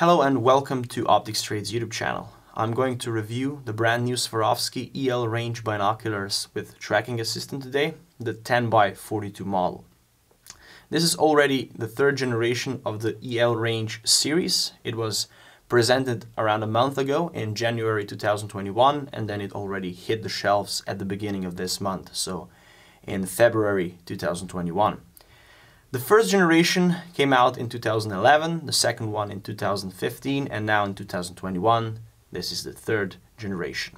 Hello and welcome to Optics Trades YouTube channel. I'm going to review the brand new Swarovski EL range binoculars with tracking assistant today, the 10 x 42 model. This is already the third generation of the EL range series. It was presented around a month ago in January 2021 and then it already hit the shelves at the beginning of this month, so in February 2021. The first generation came out in 2011, the second one in 2015, and now in 2021, this is the third generation.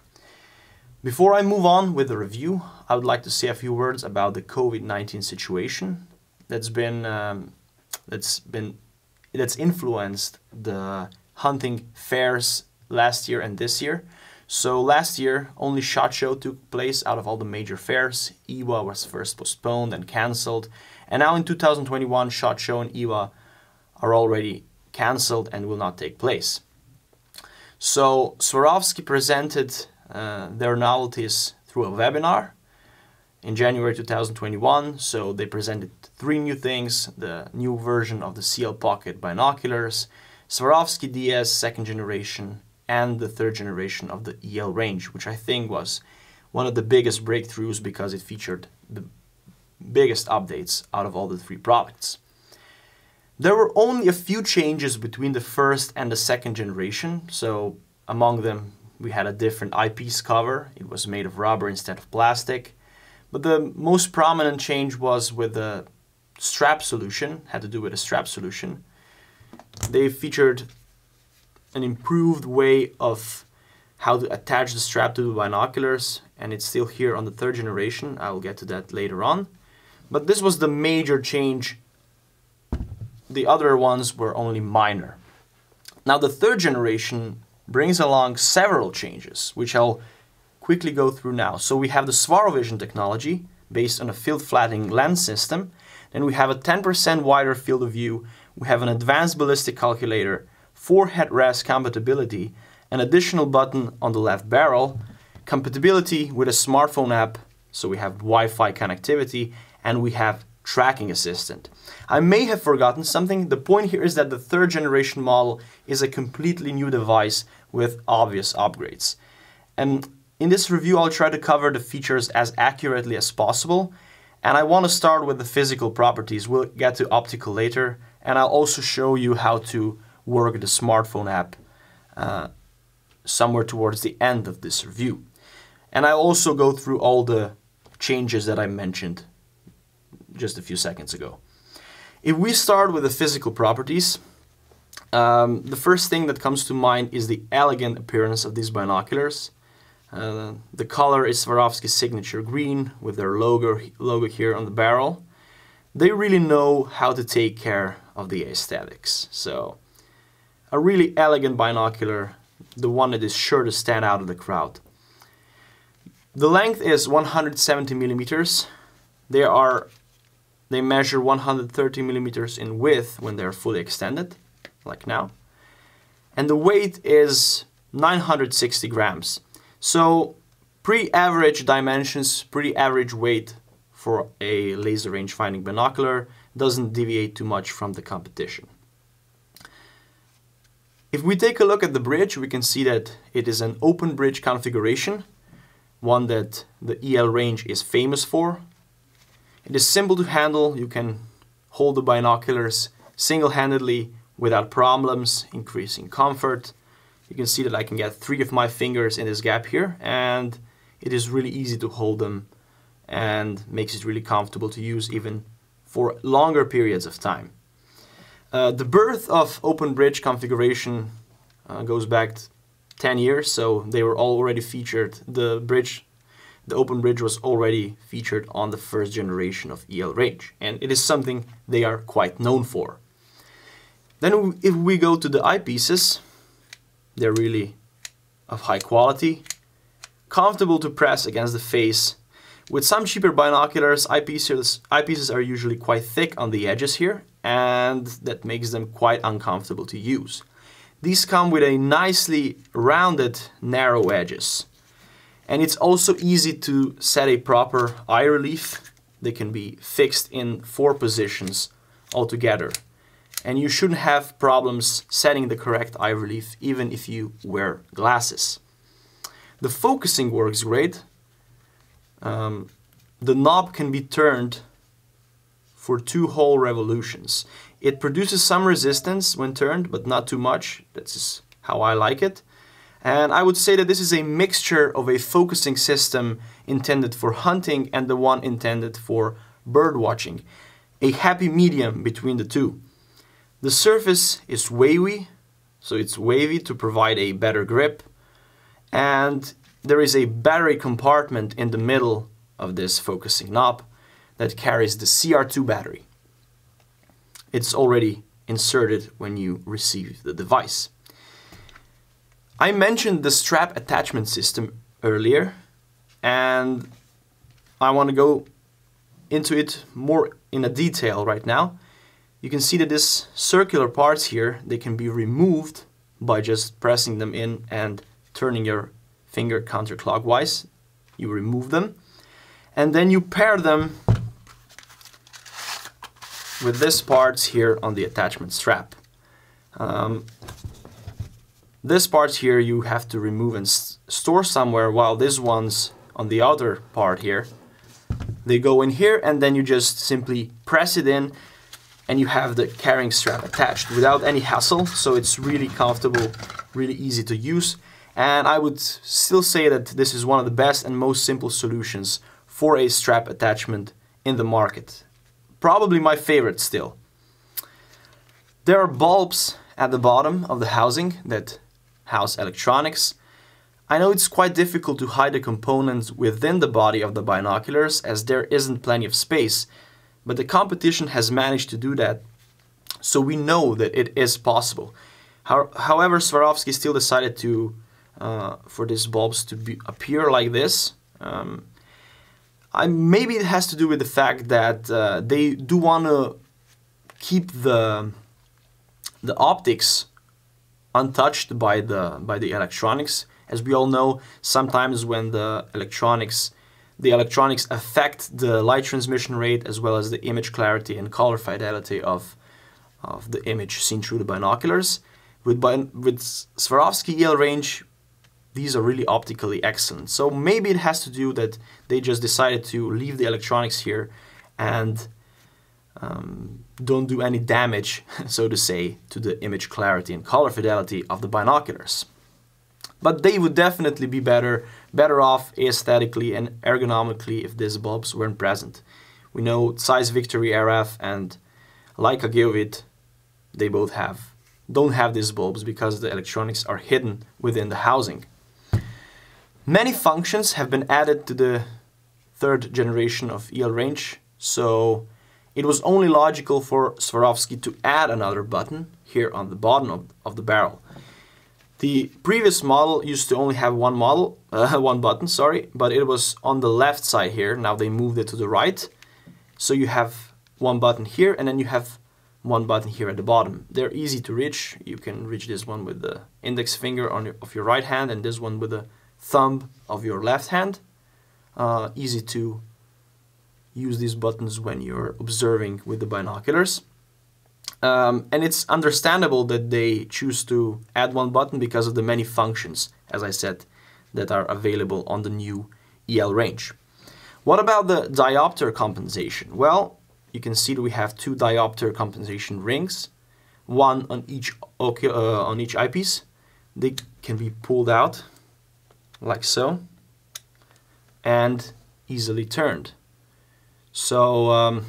Before I move on with the review, I would like to say a few words about the COVID-19 situation that's been um, that's been that's influenced the hunting fairs last year and this year. So last year, only SHOT Show took place out of all the major fairs. IWA was first postponed and cancelled. And now in 2021, SHOT Show and IWA are already cancelled and will not take place. So Swarovski presented uh, their novelties through a webinar in January 2021. So they presented three new things, the new version of the CL Pocket binoculars, Swarovski DS second generation, and the third generation of the EL range, which I think was one of the biggest breakthroughs because it featured the biggest updates out of all the three products. There were only a few changes between the first and the second generation, so among them we had a different eyepiece cover, it was made of rubber instead of plastic, but the most prominent change was with the strap solution, had to do with a strap solution. They featured an improved way of how to attach the strap to the binoculars and it's still here on the third generation. I will get to that later on. But this was the major change. The other ones were only minor. Now the third generation brings along several changes, which I'll quickly go through now. So we have the SwaroVision technology based on a field flattening lens system. Then we have a 10% wider field of view. We have an advanced ballistic calculator forehead rest compatibility, an additional button on the left barrel, compatibility with a smartphone app, so we have Wi-Fi connectivity, and we have tracking assistant. I may have forgotten something. The point here is that the third generation model is a completely new device with obvious upgrades. And in this review, I'll try to cover the features as accurately as possible. And I want to start with the physical properties. We'll get to optical later. And I'll also show you how to work the smartphone app uh, somewhere towards the end of this review. And I also go through all the changes that I mentioned just a few seconds ago. If we start with the physical properties, um, the first thing that comes to mind is the elegant appearance of these binoculars. Uh, the color is Swarovski's signature green with their logo, logo here on the barrel. They really know how to take care of the aesthetics. So a really elegant binocular, the one that is sure to stand out of the crowd. The length is 170 millimeters. They are they measure 130 millimeters in width when they're fully extended, like now. And the weight is 960 grams. So pretty average dimensions, pretty average weight for a laser range finding binocular, doesn't deviate too much from the competition. If we take a look at the bridge, we can see that it is an open bridge configuration, one that the EL range is famous for. It is simple to handle, you can hold the binoculars single-handedly without problems, increasing comfort. You can see that I can get three of my fingers in this gap here and it is really easy to hold them and makes it really comfortable to use even for longer periods of time. Uh, the birth of Open Bridge configuration uh, goes back 10 years, so they were already featured. The bridge, the Open Bridge was already featured on the first generation of EL range, and it is something they are quite known for. Then if we go to the eyepieces, they're really of high quality, comfortable to press against the face. With some cheaper binoculars, eyepieces, eyepieces are usually quite thick on the edges here, and that makes them quite uncomfortable to use. These come with a nicely rounded narrow edges. And it's also easy to set a proper eye relief. They can be fixed in four positions altogether. and you shouldn't have problems setting the correct eye relief even if you wear glasses. The focusing works great. Um, the knob can be turned for two whole revolutions. It produces some resistance when turned, but not too much. That's how I like it. And I would say that this is a mixture of a focusing system intended for hunting and the one intended for bird watching. A happy medium between the two. The surface is wavy, so it's wavy to provide a better grip. And there is a battery compartment in the middle of this focusing knob that carries the CR2 battery. It's already inserted when you receive the device. I mentioned the strap attachment system earlier and I want to go into it more in a detail right now. You can see that this circular parts here, they can be removed by just pressing them in and turning your finger counterclockwise. You remove them and then you pair them with this parts here on the attachment strap. Um, this part here you have to remove and store somewhere while these ones on the outer part here they go in here and then you just simply press it in and you have the carrying strap attached without any hassle so it's really comfortable really easy to use and I would still say that this is one of the best and most simple solutions for a strap attachment in the market probably my favorite still there are bulbs at the bottom of the housing that house electronics. I know it's quite difficult to hide the components within the body of the binoculars as there isn't plenty of space, but the competition has managed to do that, so we know that it is possible. however, Swarovski still decided to uh, for these bulbs to be, appear like this. Um, I, maybe it has to do with the fact that uh, they do want to keep the the optics untouched by the by the electronics. As we all know, sometimes when the electronics the electronics affect the light transmission rate as well as the image clarity and color fidelity of of the image seen through the binoculars. With with Swarovski EL range, these are really optically excellent. So maybe it has to do that they just decided to leave the electronics here and um, don't do any damage, so to say, to the image clarity and color fidelity of the binoculars. But they would definitely be better, better off aesthetically and ergonomically if these bulbs weren't present. We know Zeiss Victory RF and Leica Geovid, they both have, don't have these bulbs because the electronics are hidden within the housing. Many functions have been added to the third generation of EL range, so it was only logical for Swarovski to add another button here on the bottom of, of the barrel. The previous model used to only have one model, uh, one button, sorry, but it was on the left side here. Now they moved it to the right. So you have one button here and then you have one button here at the bottom. They're easy to reach. You can reach this one with the index finger on your, of your right hand and this one with the thumb of your left hand. Uh, easy to use these buttons when you're observing with the binoculars. Um, and it's understandable that they choose to add one button because of the many functions, as I said, that are available on the new EL range. What about the diopter compensation? Well, you can see that we have two diopter compensation rings, one on each uh, on each eyepiece. They can be pulled out like so and easily turned. So um,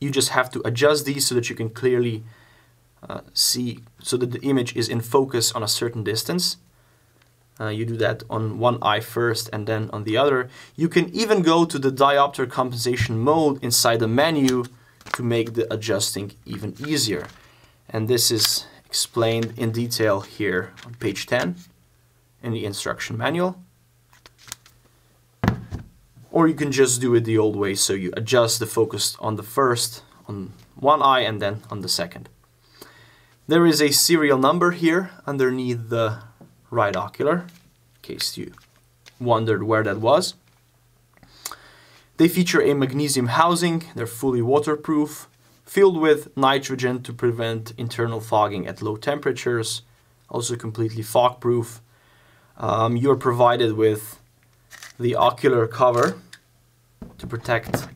you just have to adjust these so that you can clearly uh, see, so that the image is in focus on a certain distance. Uh, you do that on one eye first and then on the other. You can even go to the diopter compensation mode inside the menu to make the adjusting even easier. And this is explained in detail here on page 10 in the instruction manual or you can just do it the old way so you adjust the focus on the first on one eye and then on the second. There is a serial number here underneath the right ocular in case you wondered where that was. They feature a magnesium housing, they're fully waterproof, filled with nitrogen to prevent internal fogging at low temperatures, also completely fog proof. Um, you're provided with the ocular cover to protect,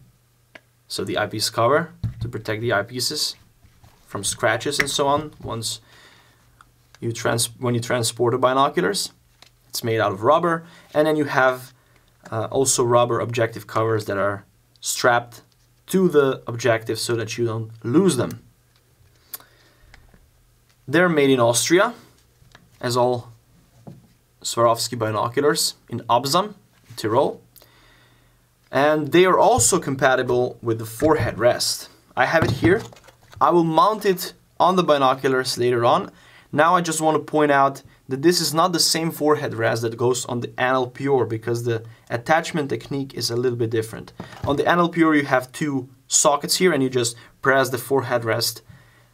so the eyepiece cover to protect the eyepieces from scratches and so on once you trans when you transport the binoculars. It's made out of rubber and then you have uh, also rubber objective covers that are strapped to the objective so that you don't lose them. They're made in Austria, as all Swarovski binoculars in Absam, Tyrol. And they are also compatible with the forehead rest. I have it here. I will mount it on the binoculars later on. Now I just want to point out that this is not the same forehead rest that goes on the NL Pure because the attachment technique is a little bit different. On the NL Pure you have two sockets here and you just press the forehead rest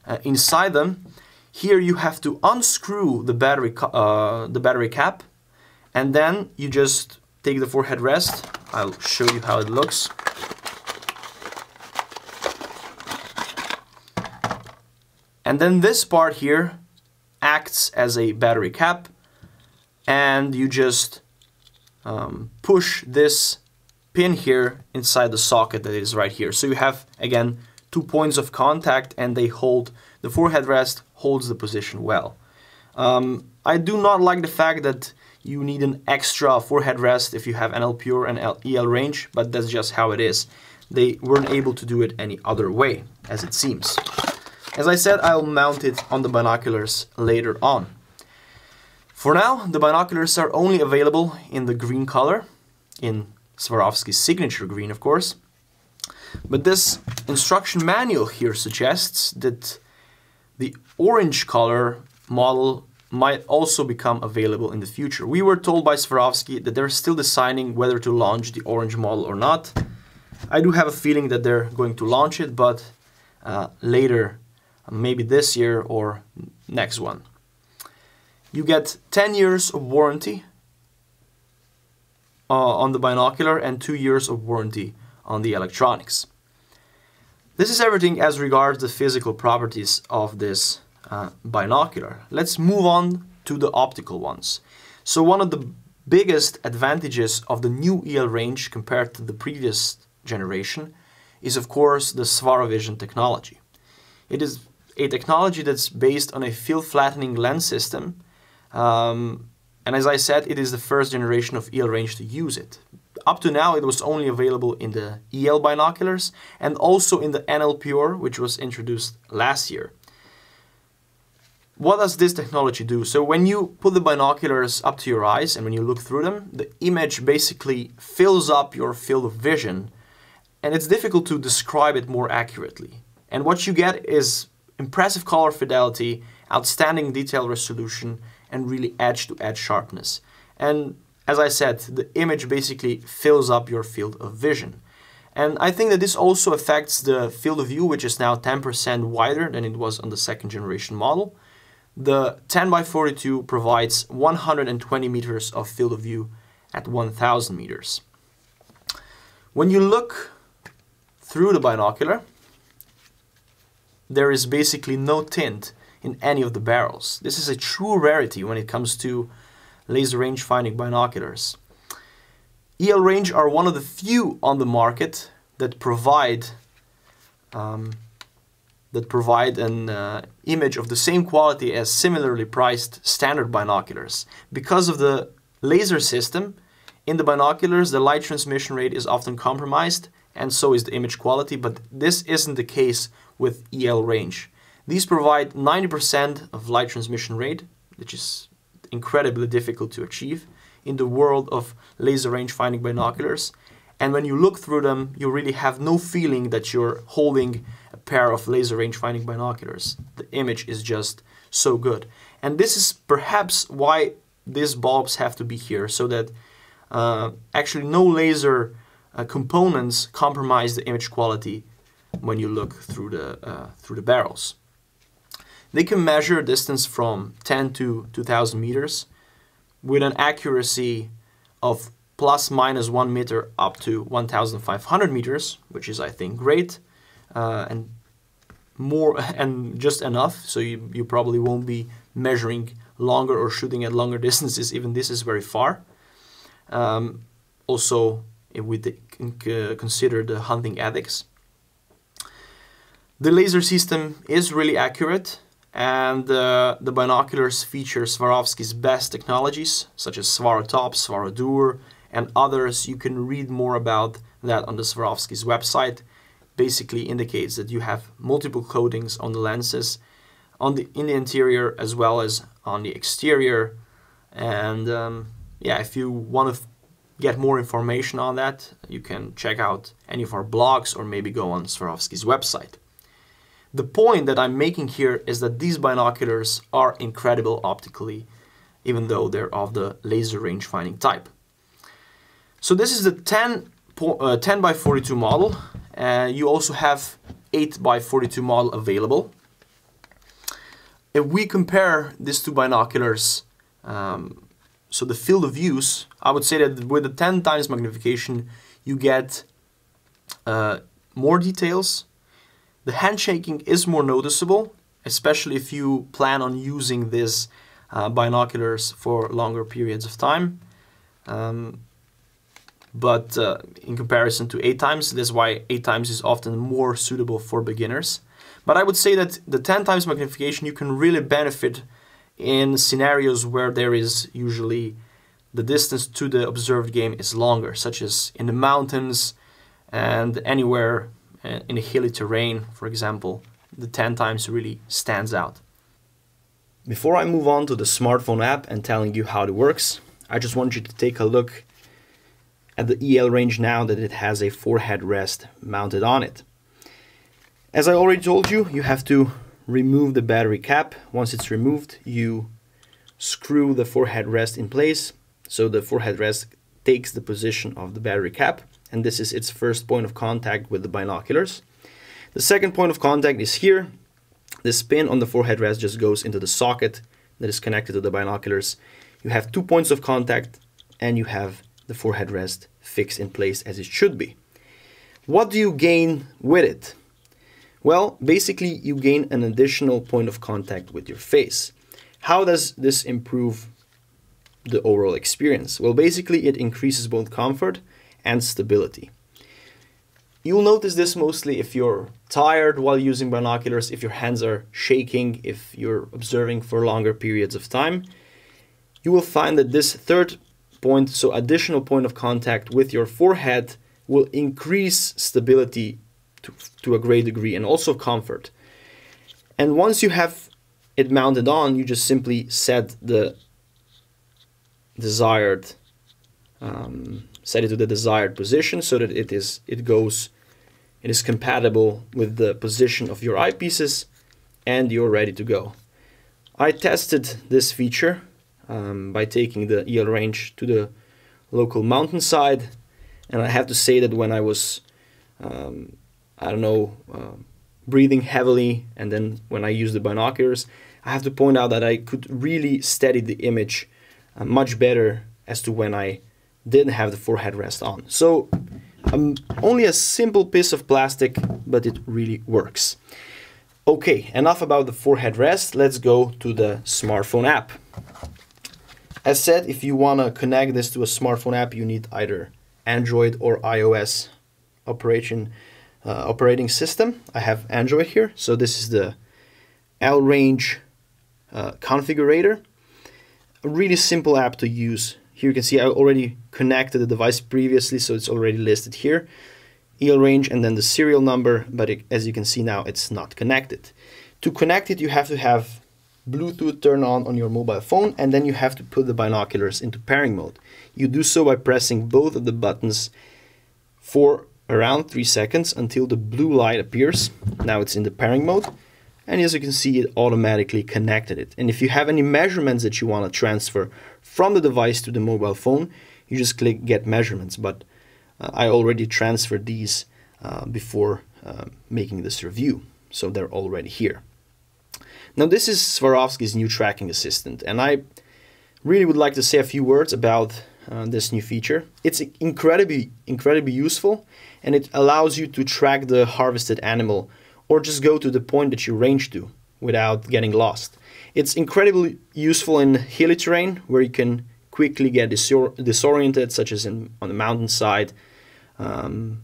uh, inside them. Here you have to unscrew the battery, uh, the battery cap and then you just take the forehead rest. I'll show you how it looks. And then this part here acts as a battery cap and you just um, push this pin here inside the socket that is right here. So you have, again, two points of contact and they hold, the forehead rest holds the position well. Um, I do not like the fact that you need an extra forehead rest if you have NL Pure and EL range, but that's just how it is. They weren't able to do it any other way, as it seems. As I said, I'll mount it on the binoculars later on. For now, the binoculars are only available in the green color, in Swarovski's signature green, of course. But this instruction manual here suggests that the orange color model might also become available in the future. We were told by Swarovski that they're still deciding whether to launch the orange model or not. I do have a feeling that they're going to launch it, but uh, later, maybe this year or next one. You get 10 years of warranty uh, on the binocular and 2 years of warranty on the electronics. This is everything as regards the physical properties of this uh, binocular. Let's move on to the optical ones. So one of the biggest advantages of the new EL range compared to the previous generation is of course the Swarovision technology. It is a technology that's based on a field flattening lens system um, and as I said it is the first generation of EL range to use it. Up to now it was only available in the EL binoculars and also in the NL Pure which was introduced last year. What does this technology do? So when you put the binoculars up to your eyes and when you look through them, the image basically fills up your field of vision and it's difficult to describe it more accurately. And what you get is impressive color fidelity, outstanding detail resolution, and really edge-to-edge -edge sharpness. And as I said, the image basically fills up your field of vision. And I think that this also affects the field of view, which is now 10% wider than it was on the second generation model. The 10 by 42 provides 120 meters of field of view at 1000 meters. When you look through the binocular, there is basically no tint in any of the barrels. This is a true rarity when it comes to laser range finding binoculars. EL range are one of the few on the market that provide um, that provide an uh, image of the same quality as similarly priced standard binoculars. Because of the laser system, in the binoculars the light transmission rate is often compromised and so is the image quality, but this isn't the case with EL range. These provide 90% of light transmission rate, which is incredibly difficult to achieve in the world of laser range finding binoculars. And when you look through them, you really have no feeling that you're holding a pair of laser range finding binoculars. The image is just so good. And this is perhaps why these bulbs have to be here, so that uh, actually no laser uh, components compromise the image quality when you look through the, uh, through the barrels. They can measure distance from 10 to 2000 meters with an accuracy of plus minus 1 meter up to 1500 meters, which is I think great. Uh, and more and just enough, so you, you probably won't be measuring longer or shooting at longer distances, even this is very far. Um, also, if we consider the hunting ethics. The laser system is really accurate and uh, the binoculars feature Swarovski's best technologies such as Swarotop, Swarodur and others. You can read more about that on the Swarovski's website. Basically indicates that you have multiple coatings on the lenses on the in the interior as well as on the exterior and um, yeah if you want to get more information on that you can check out any of our blogs or maybe go on Swarovski's website. The point that I'm making here is that these binoculars are incredible optically even though they're of the laser range finding type. So this is the 10, uh, 10 by 42 model. Uh, you also have 8 by 42 model available. If we compare these two binoculars, um, so the field of use, I would say that with the 10 times magnification, you get uh, more details. The handshaking is more noticeable, especially if you plan on using these uh, binoculars for longer periods of time. Um, but uh, in comparison to 8 times, that's why 8 times is often more suitable for beginners. But I would say that the 10 times magnification you can really benefit in scenarios where there is usually the distance to the observed game is longer, such as in the mountains and anywhere in a hilly terrain, for example, the 10 times really stands out. Before I move on to the smartphone app and telling you how it works, I just want you to take a look at the EL range now that it has a forehead rest mounted on it. As I already told you, you have to remove the battery cap. Once it's removed, you screw the forehead rest in place. So the forehead rest takes the position of the battery cap and this is its first point of contact with the binoculars. The second point of contact is here. This pin on the forehead rest just goes into the socket that is connected to the binoculars. You have two points of contact and you have the forehead rest fixed in place as it should be. What do you gain with it? Well, basically you gain an additional point of contact with your face. How does this improve the overall experience? Well, basically it increases both comfort and stability. You'll notice this mostly if you're tired while using binoculars, if your hands are shaking, if you're observing for longer periods of time. You will find that this third point, so additional point of contact with your forehead, will increase stability to, to a great degree and also comfort. And once you have it mounted on, you just simply set the desired um, set it to the desired position so that it is it goes it is compatible with the position of your eyepieces and you're ready to go. I tested this feature um, by taking the EL range to the local mountainside and I have to say that when I was um, I don't know, uh, breathing heavily, and then when I use the binoculars, I have to point out that I could really steady the image uh, much better as to when I didn't have the forehead rest on. So um, only a simple piece of plastic, but it really works. Okay, enough about the forehead rest. Let's go to the smartphone app. As said, if you want to connect this to a smartphone app, you need either Android or iOS operation uh, operating system. I have Android here, so this is the L range uh, configurator. A really simple app to use. Here you can see I already connected the device previously, so it's already listed here. EL range and then the serial number, but it, as you can see now, it's not connected. To connect it, you have to have Bluetooth turned on on your mobile phone, and then you have to put the binoculars into pairing mode. You do so by pressing both of the buttons for around 3 seconds until the blue light appears. Now it's in the pairing mode and as you can see it automatically connected it. And if you have any measurements that you want to transfer from the device to the mobile phone you just click get measurements but uh, I already transferred these uh, before uh, making this review so they're already here. Now this is Swarovski's new tracking assistant and I really would like to say a few words about uh, this new feature. It's incredibly, incredibly useful and it allows you to track the harvested animal or just go to the point that you range to without getting lost. It's incredibly useful in hilly terrain where you can quickly get disor disoriented, such as in, on the mountainside, um,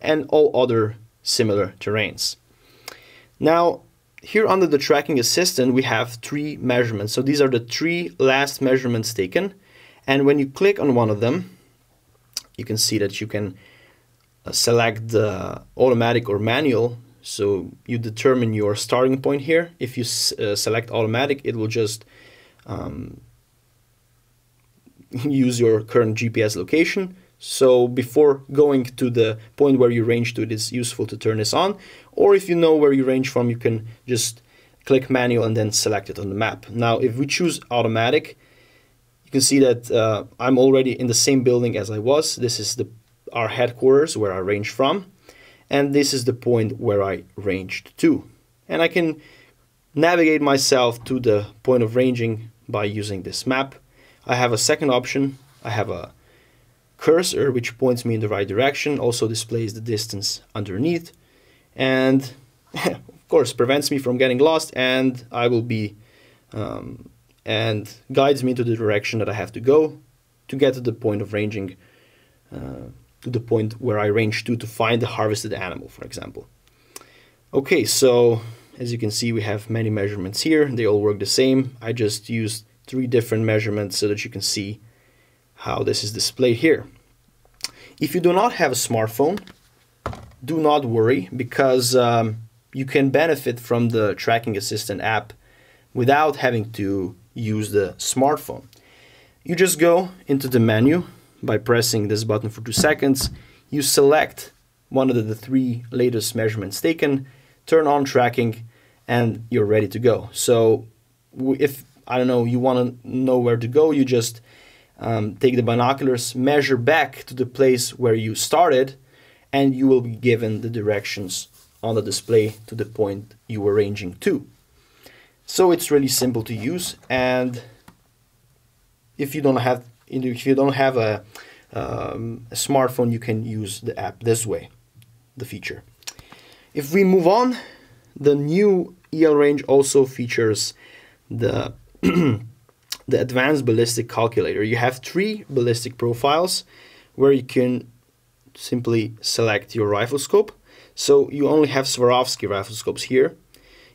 and all other similar terrains. Now, here under the tracking assistant, we have three measurements. So these are the three last measurements taken. And when you click on one of them, you can see that you can uh, select the automatic or manual. So you determine your starting point here. If you uh, select automatic, it will just um, use your current GPS location. So before going to the point where you range to, it is useful to turn this on. Or if you know where you range from, you can just click manual and then select it on the map. Now, if we choose automatic, you can see that uh, I'm already in the same building as I was. This is the our headquarters where I range from. And this is the point where I ranged to. And I can navigate myself to the point of ranging by using this map. I have a second option. I have a cursor which points me in the right direction, also displays the distance underneath, and of course prevents me from getting lost and I will be um, and guides me to the direction that I have to go to get to the point of ranging uh, to the point where I range to to find the harvested animal, for example. Okay, so as you can see, we have many measurements here. They all work the same. I just used three different measurements so that you can see how this is displayed here. If you do not have a smartphone, do not worry because um, you can benefit from the tracking assistant app without having to use the smartphone. You just go into the menu by pressing this button for two seconds. You select one of the three latest measurements taken, turn on tracking, and you're ready to go. So if, I don't know, you want to know where to go, you just um, take the binoculars, measure back to the place where you started, and you will be given the directions on the display to the point you were ranging to. So it's really simple to use, and if you don't have if you don't have a, um, a smartphone, you can use the app this way, the feature. If we move on, the new EL range also features the the advanced ballistic calculator. You have three ballistic profiles where you can simply select your rifle scope. So you only have Swarovski rifle scopes here.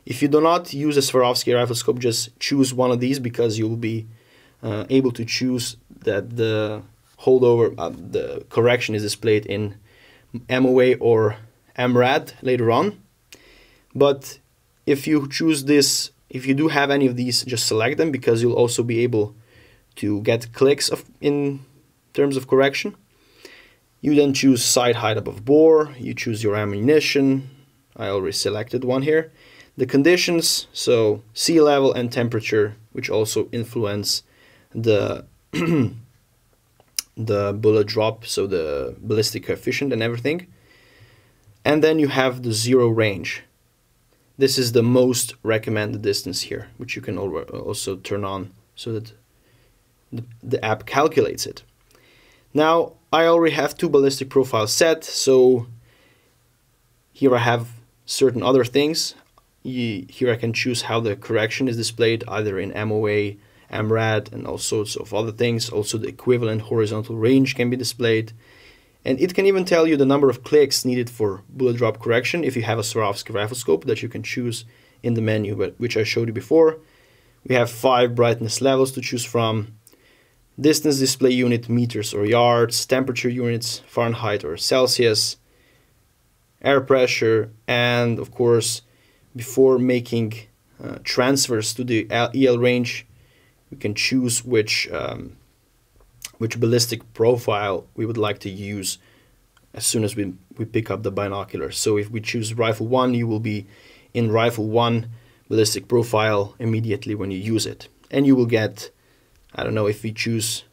If you do not use a Swarovski rifle scope, just choose one of these because you will be uh, able to choose that the holdover, uh, the correction is displayed in MOA or MRAD later on. But if you choose this if you do have any of these, just select them because you'll also be able to get clicks of, in terms of correction. You then choose sight height above bore, you choose your ammunition, I already selected one here. The conditions, so sea level and temperature, which also influence the the bullet drop, so the ballistic coefficient and everything. And then you have the zero range. This is the most recommended distance here, which you can also turn on so that the, app calculates it. Now, I already have two ballistic profiles set, so here I have certain other things. Here I can choose how the correction is displayed, either in MOA, MRAD, and all sorts of other things. Also, the equivalent horizontal range can be displayed. And it can even tell you the number of clicks needed for bullet drop correction if you have a Swarovski rifle scope that you can choose in the menu, which I showed you before. We have five brightness levels to choose from. Distance display unit, meters or yards, temperature units, Fahrenheit or Celsius, air pressure, and of course, before making uh, transfers to the EL range, we can choose which um, which ballistic profile we would like to use as soon as we, we pick up the binocular. So if we choose rifle 1, you will be in rifle 1 ballistic profile immediately when you use it. And you will get, I don't know, if we choose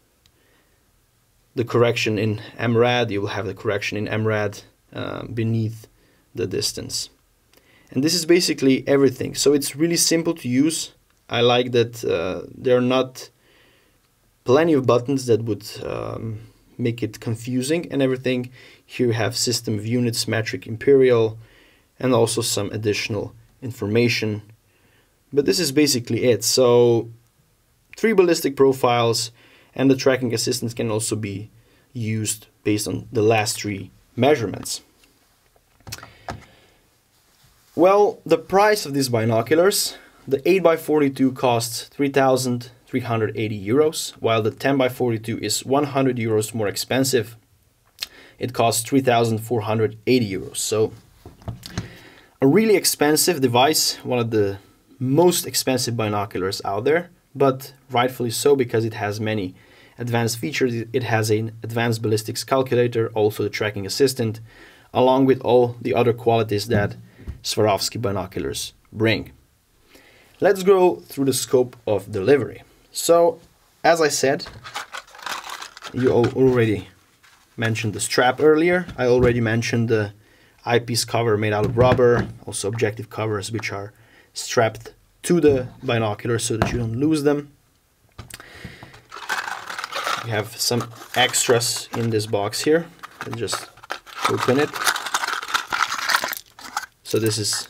the correction in MRAD, you will have the correction in MRAD uh, beneath the distance. And this is basically everything. So it's really simple to use. I like that uh, they're not plenty of buttons that would um, make it confusing and everything. Here you have system of units, metric, imperial, and also some additional information. But this is basically it. So three ballistic profiles and the tracking assistance can also be used based on the last three measurements. Well, the price of these binoculars, the 8x42 costs 3,380 euros, while the 10x42 is 100 euros more expensive. It costs 3,480 euros. So a really expensive device, one of the most expensive binoculars out there, but rightfully so because it has many advanced features. It has an advanced ballistics calculator, also the tracking assistant, along with all the other qualities that Swarovski binoculars bring. Let's go through the scope of delivery. So, as I said, you already mentioned the strap earlier. I already mentioned the eyepiece cover made out of rubber, also objective covers which are strapped to the binoculars so that you don't lose them. We have some extras in this box here. Just open it. So this is,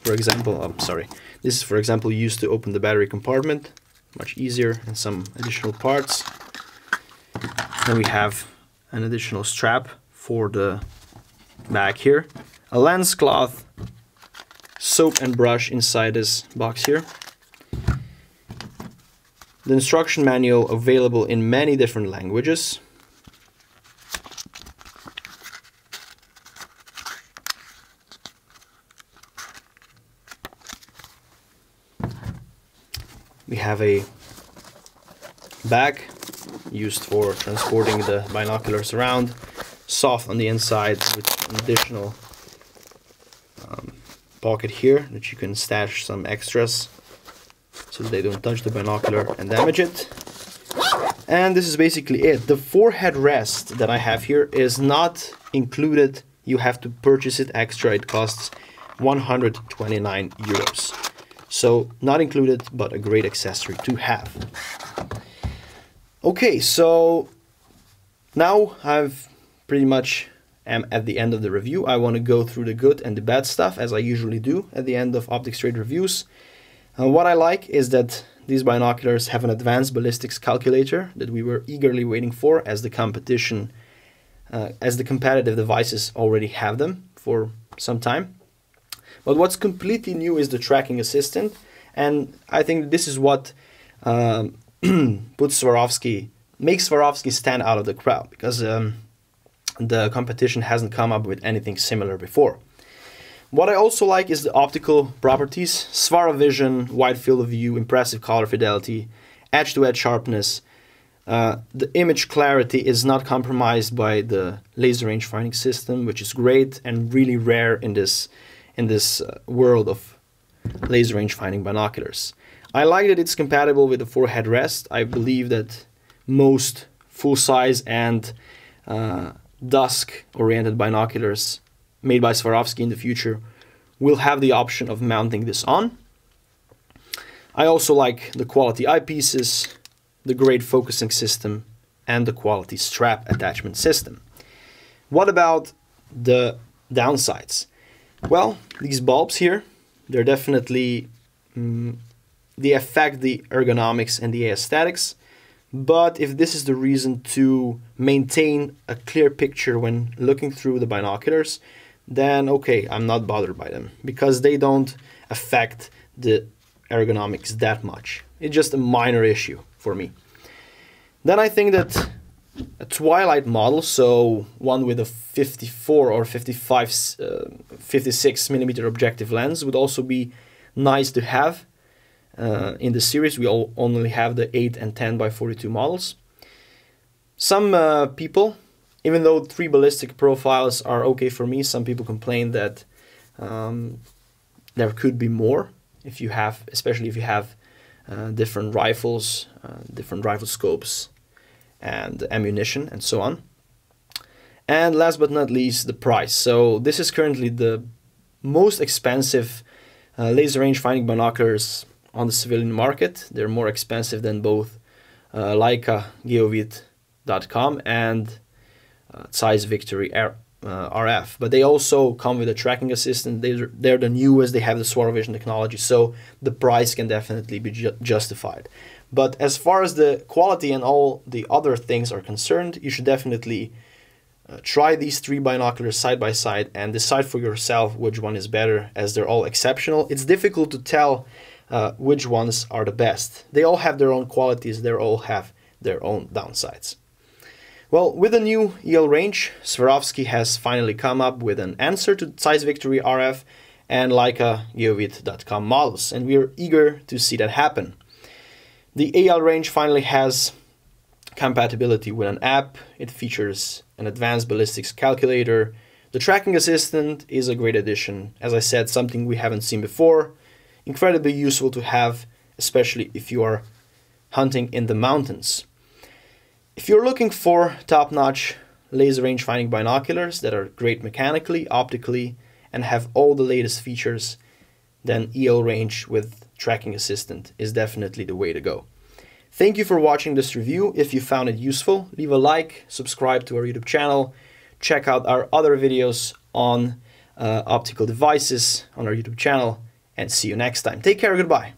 for example, I'm oh, sorry. This is, for example, used to open the battery compartment. Much easier and some additional parts. Then we have an additional strap for the back here. A lens cloth, soap and brush inside this box here the instruction manual available in many different languages. Have a bag used for transporting the binoculars around, soft on the inside with an additional um, pocket here that you can stash some extras so they don't touch the binocular and damage it. And this is basically it. The forehead rest that I have here is not included. You have to purchase it extra. It costs 129 euros. So not included, but a great accessory to have. Okay, so now I've pretty much am at the end of the review. I want to go through the good and the bad stuff as I usually do at the end of Optics Trade reviews. What I like is that these binoculars have an advanced ballistics calculator that we were eagerly waiting for as the competition, uh, as the competitive devices already have them for some time. But what's completely new is the tracking assistant, and I think this is what um, puts Swarovski, makes Swarovski stand out of the crowd because um, the competition hasn't come up with anything similar before. What I also like is the optical properties, SwaroVision, wide field of view, impressive color fidelity, edge-to-edge -edge sharpness. Uh, the image clarity is not compromised by the laser range finding system, which is great and really rare in this in this uh, world of laser range finding binoculars. I like that it's compatible with the forehead rest. I believe that most full size and uh, dusk oriented binoculars made by Swarovski in the future will have the option of mounting this on. I also like the quality eyepieces, the great focusing system, and the quality strap attachment system. What about the downsides? Well, these bulbs here, they're definitely, mm, they affect the ergonomics and the aesthetics. But if this is the reason to maintain a clear picture when looking through the binoculars, then okay, I'm not bothered by them because they don't affect the ergonomics that much. It's just a minor issue for me. Then I think that a twilight model, so one with a 54 or 55, uh, 56 millimeter objective lens would also be nice to have. Uh, in the series, we all only have the 8 and 10 by 42 models. Some uh, people even though three ballistic profiles are okay for me, some people complain that um, there could be more if you have, especially if you have uh, different rifles, uh, different rifle scopes, and ammunition, and so on. And last but not least, the price. So this is currently the most expensive uh, laser range finding binoculars on the civilian market. They're more expensive than both uh, Leica, Geovid.com, and uh, Zeiss Victory Air, uh, RF, but they also come with a tracking assistant. They're, they're the newest, they have the SwaroVision technology, so the price can definitely be ju justified. But as far as the quality and all the other things are concerned, you should definitely uh, try these three binoculars side by side and decide for yourself which one is better as they're all exceptional. It's difficult to tell uh, which ones are the best. They all have their own qualities, they all have their own downsides. Well, with the new EL range, Swarovski has finally come up with an answer to Zeiss Victory RF and Leica Geovid.com models, and we are eager to see that happen. The EL range finally has compatibility with an app, it features an advanced ballistics calculator, the tracking assistant is a great addition, as I said, something we haven't seen before, incredibly useful to have, especially if you are hunting in the mountains. If you're looking for top-notch laser range finding binoculars that are great mechanically, optically, and have all the latest features, then EL range with tracking assistant is definitely the way to go. Thank you for watching this review. If you found it useful, leave a like, subscribe to our YouTube channel, check out our other videos on uh, optical devices on our YouTube channel, and see you next time. Take care, goodbye.